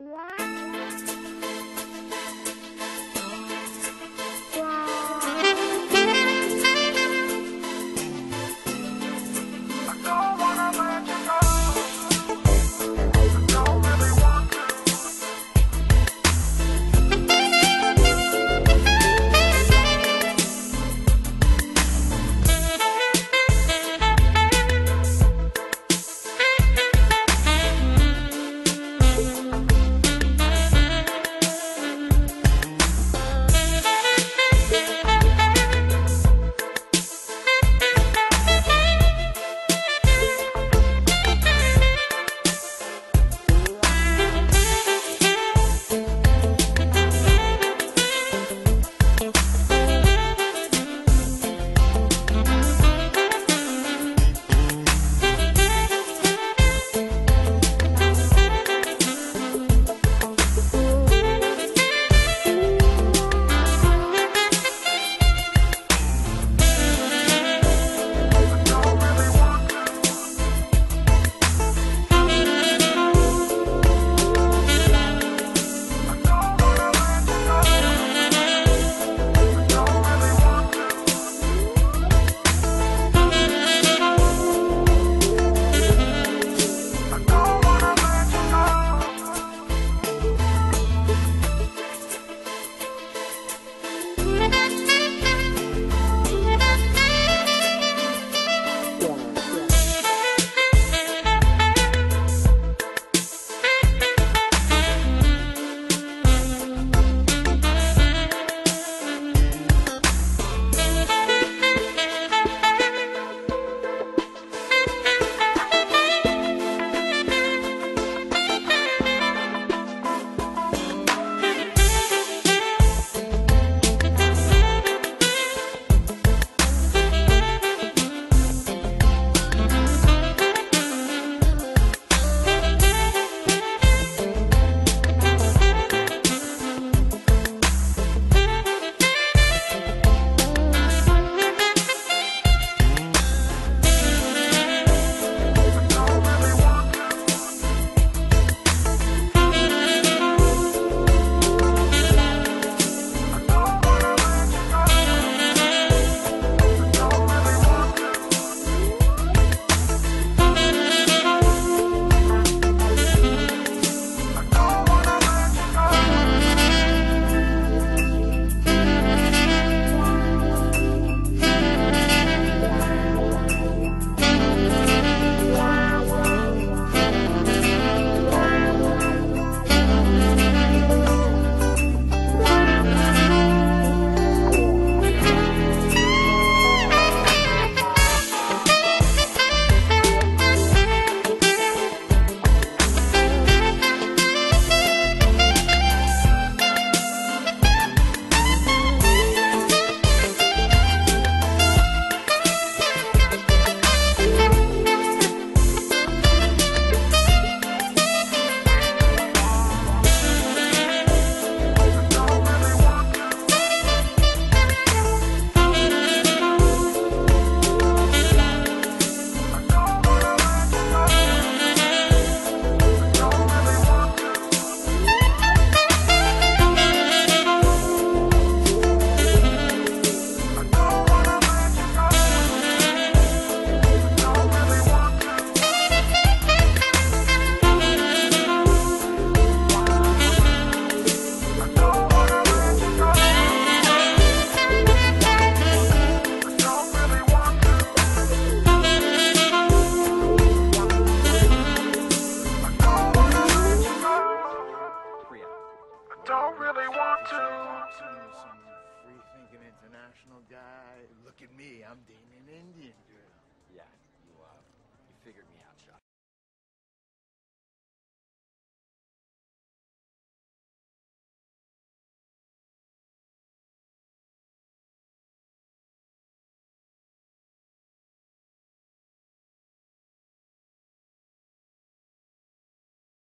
don't international guy. Look at me, I'm dating an Indian girl. Yeah, you, uh, you figured me.